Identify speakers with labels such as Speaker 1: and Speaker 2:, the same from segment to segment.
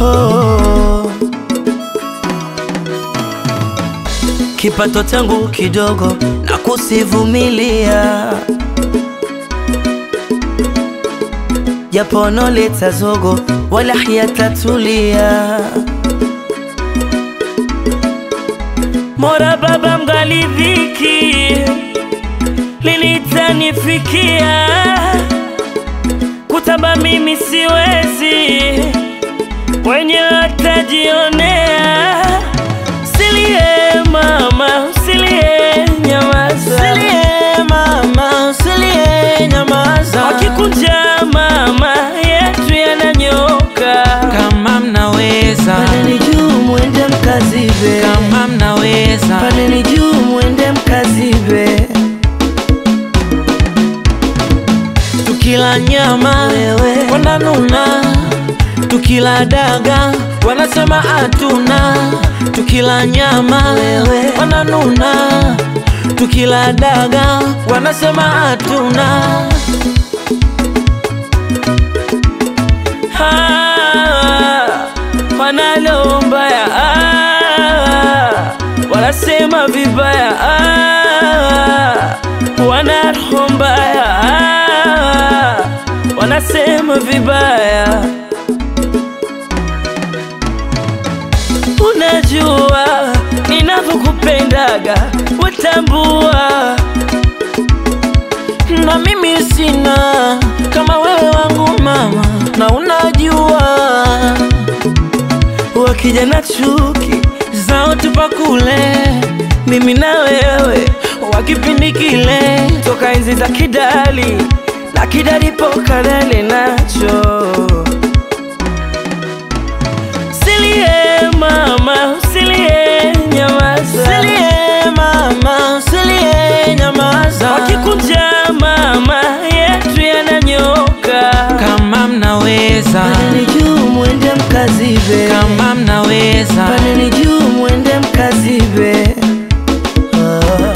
Speaker 1: Oh. Kipato changu kidogo na kusivumilia, japo noleta zogo wala hiyatatulia. Mora Baba mgali dhiki kutamba wenyewe watajionea. Usilie mama, usilie nyamaza,
Speaker 2: Usilie mama, usilie nyamaza.
Speaker 1: wakikunja mama yetu yananyoka.
Speaker 2: Kama mnaweza,
Speaker 1: paneni juu mwende mkazibe,
Speaker 2: kama mnaweza,
Speaker 1: paneni juu mwende mkazibe.
Speaker 2: tukila nyama
Speaker 1: Wewe.
Speaker 2: wananuna, tukila daga wanasema hatuna. Tukila nyama wananuna, tukila daga wanasema hatuna.
Speaker 1: Ah, wanalo ah, wanasema vibaya wanasema vibaya. Unajua ninavyokupendaga, watambua
Speaker 2: na mimi sina kama wewe wangu mama, na unajua.
Speaker 1: Wakija na chuki
Speaker 2: zao tupa kule,
Speaker 1: mimi na wewe
Speaker 2: wa kipindi kile.
Speaker 1: Toka enzi za kidali na kidali pokadale nacho
Speaker 2: mnaweza,
Speaker 1: Pandeni juu mwende mkazibe
Speaker 2: kama mnaweza,
Speaker 1: Pandeni juu mwende mkazibe Ah.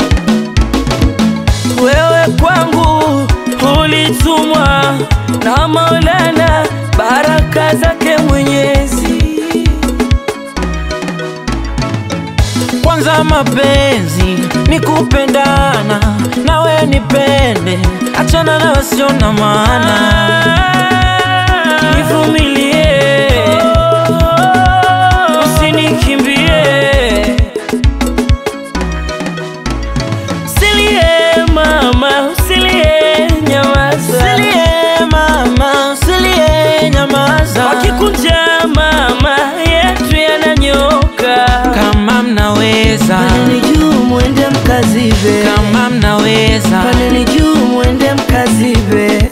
Speaker 1: Wewe kwangu ulitumwa na Maulana, baraka zake Mwenyezi.
Speaker 2: kwanza mapenzi ni kupendana, nawe nipende, achana na wasio na maana. mnaweza,
Speaker 1: paneni juu mwende mkazibe?